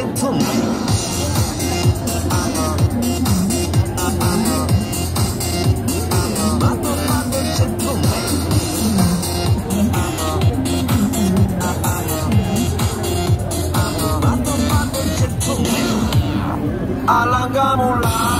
I'm a Mulan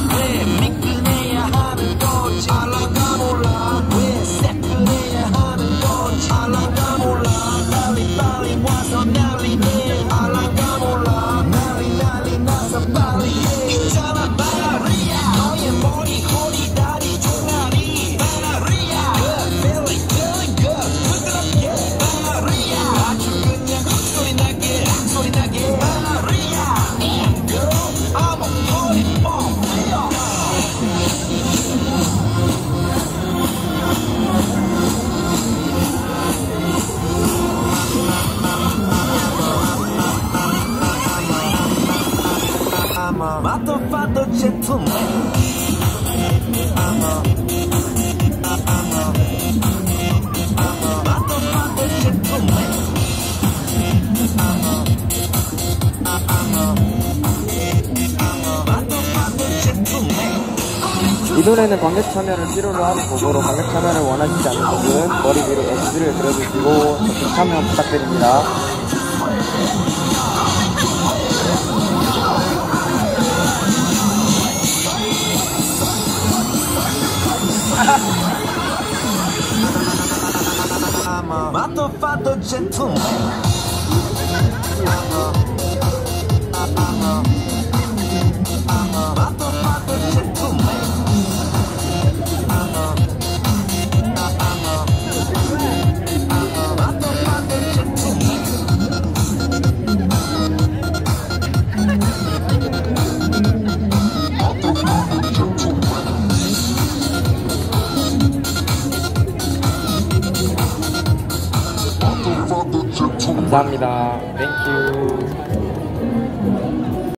Gentleman I'm a I'm a I'm a motherfucker gentleman 이 노래는 관객 참여를 필요로 하는 곡으로 관객 참여를 원하시지 않는 분은 머리 위로 X를 들어주시고 참여 부탁드립니다. mamma Ma t'ho fatto gentleman. 감사합니다. 땡큐.